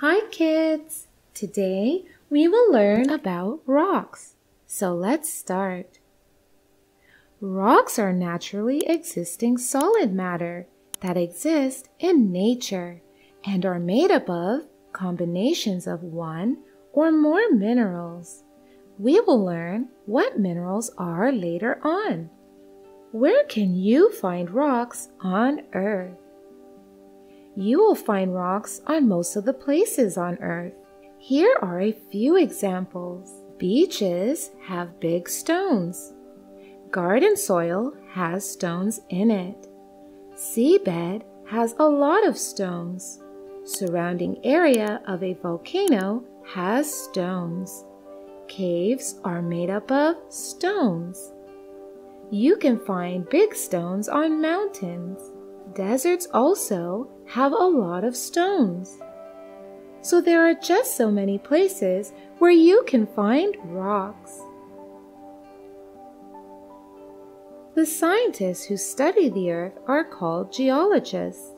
Hi kids! Today we will learn about rocks. So let's start. Rocks are naturally existing solid matter that exist in nature and are made up of combinations of one or more minerals. We will learn what minerals are later on. Where can you find rocks on Earth? You will find rocks on most of the places on Earth. Here are a few examples. Beaches have big stones. Garden soil has stones in it. Seabed has a lot of stones. Surrounding area of a volcano has stones. Caves are made up of stones. You can find big stones on mountains. Deserts also have a lot of stones. So there are just so many places where you can find rocks. The scientists who study the earth are called geologists.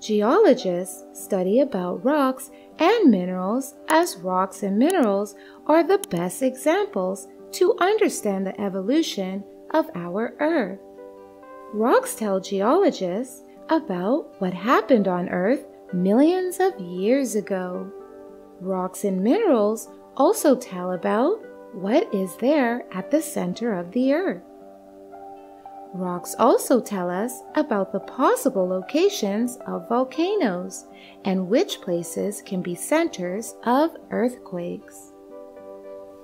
Geologists study about rocks and minerals as rocks and minerals are the best examples to understand the evolution of our earth. Rocks tell geologists about what happened on Earth millions of years ago. Rocks and minerals also tell about what is there at the center of the Earth. Rocks also tell us about the possible locations of volcanoes and which places can be centers of earthquakes.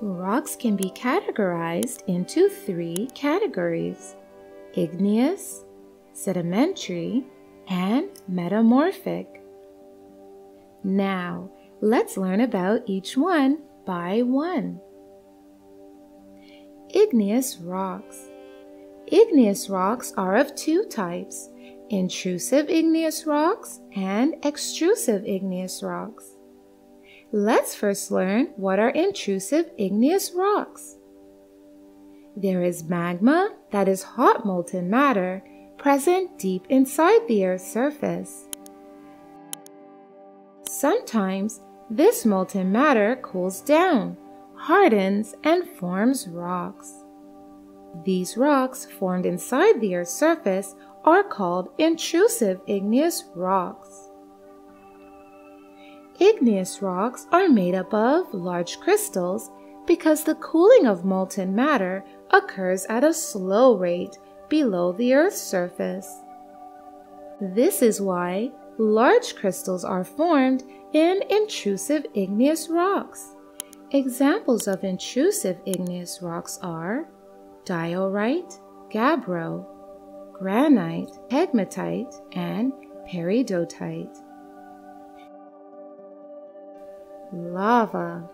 Rocks can be categorized into three categories igneous, sedimentary, and metamorphic. Now, let's learn about each one by one. Igneous rocks. Igneous rocks are of two types, intrusive igneous rocks and extrusive igneous rocks. Let's first learn what are intrusive igneous rocks. There is magma that is hot molten matter present deep inside the Earth's surface. Sometimes this molten matter cools down, hardens, and forms rocks. These rocks formed inside the Earth's surface are called intrusive igneous rocks. Igneous rocks are made up of large crystals because the cooling of molten matter occurs at a slow rate below the Earth's surface. This is why large crystals are formed in intrusive igneous rocks. Examples of intrusive igneous rocks are diorite, gabbro, granite, pegmatite, and peridotite. Lava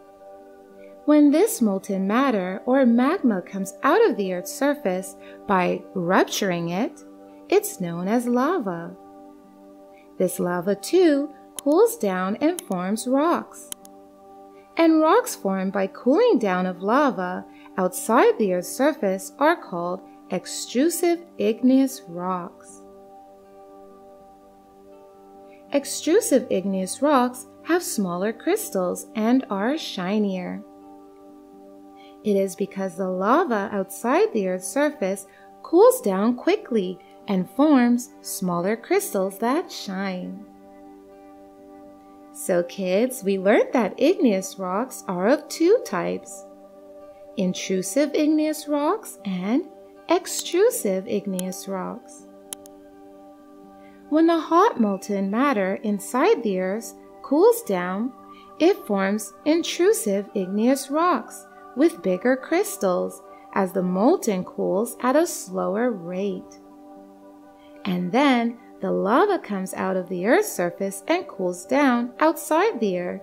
when this molten matter or magma comes out of the Earth's surface by rupturing it, it's known as lava. This lava too cools down and forms rocks. And rocks formed by cooling down of lava outside the Earth's surface are called extrusive igneous rocks. Extrusive igneous rocks have smaller crystals and are shinier. It is because the lava outside the Earth's surface cools down quickly and forms smaller crystals that shine. So kids, we learned that igneous rocks are of two types, intrusive igneous rocks and extrusive igneous rocks. When the hot molten matter inside the Earth cools down, it forms intrusive igneous rocks with bigger crystals as the molten cools at a slower rate. And then the lava comes out of the Earth's surface and cools down outside the Earth.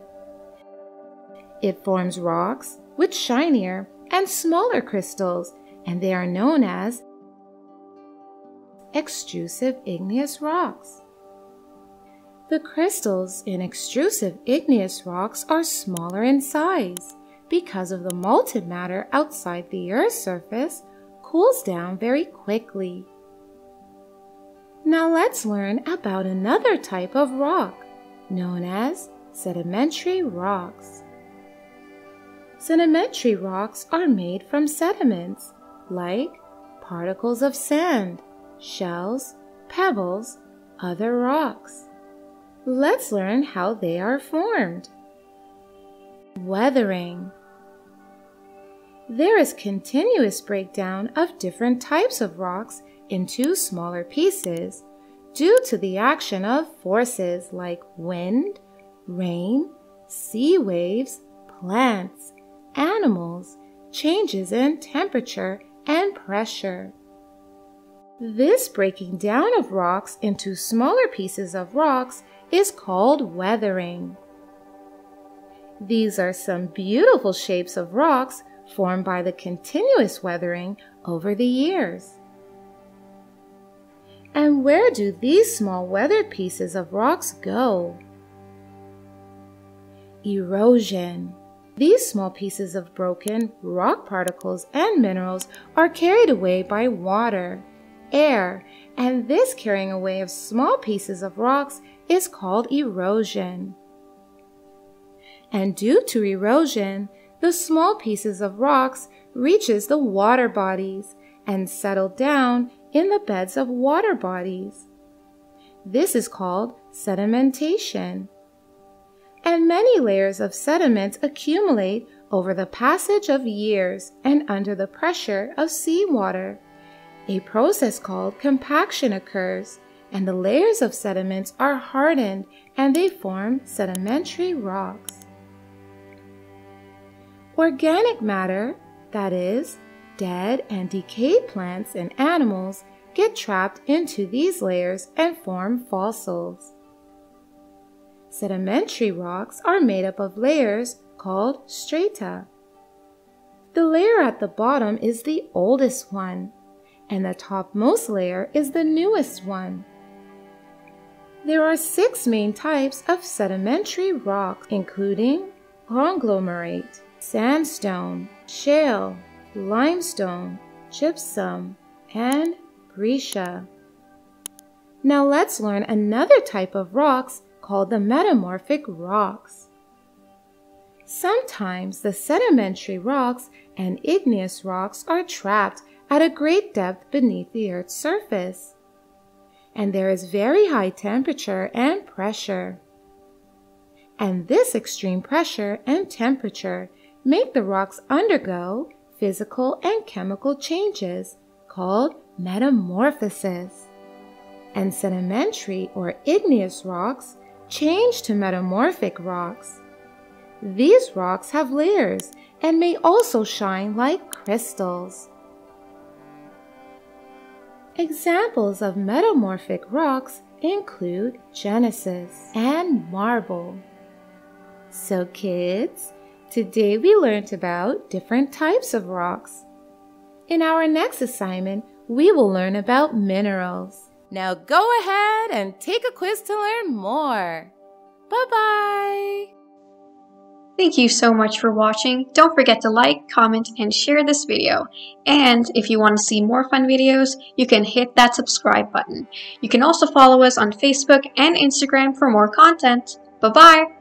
It forms rocks with shinier and smaller crystals, and they are known as extrusive igneous rocks. The crystals in extrusive igneous rocks are smaller in size because of the molten matter outside the Earth's surface cools down very quickly. Now let's learn about another type of rock known as sedimentary rocks. Sedimentary rocks are made from sediments like particles of sand, shells, pebbles, other rocks. Let's learn how they are formed. Weathering. There is continuous breakdown of different types of rocks into smaller pieces due to the action of forces like wind, rain, sea waves, plants, animals, changes in temperature and pressure. This breaking down of rocks into smaller pieces of rocks is called weathering. These are some beautiful shapes of rocks formed by the continuous weathering over the years. And where do these small weathered pieces of rocks go? Erosion. These small pieces of broken rock particles and minerals are carried away by water, air, and this carrying away of small pieces of rocks is called erosion. And due to erosion, the small pieces of rocks reaches the water bodies and settle down in the beds of water bodies. This is called sedimentation. And many layers of sediment accumulate over the passage of years and under the pressure of seawater. A process called compaction occurs, and the layers of sediments are hardened and they form sedimentary rocks. Organic matter, that is, dead and decayed plants and animals get trapped into these layers and form fossils. Sedimentary rocks are made up of layers called strata. The layer at the bottom is the oldest one, and the topmost layer is the newest one. There are six main types of sedimentary rocks, including conglomerate, sandstone, shale, limestone, gypsum, and breccia. Now let's learn another type of rocks called the metamorphic rocks. Sometimes the sedimentary rocks and igneous rocks are trapped at a great depth beneath the Earth's surface. And there is very high temperature and pressure. And this extreme pressure and temperature make the rocks undergo physical and chemical changes called metamorphosis. And sedimentary or igneous rocks change to metamorphic rocks. These rocks have layers and may also shine like crystals. Examples of metamorphic rocks include gneisses and marble. So kids, Today we learned about different types of rocks. In our next assignment, we will learn about minerals. Now go ahead and take a quiz to learn more. Bye-bye! Thank you so much for watching. Don't forget to like, comment, and share this video. And if you want to see more fun videos, you can hit that subscribe button. You can also follow us on Facebook and Instagram for more content. Bye-bye!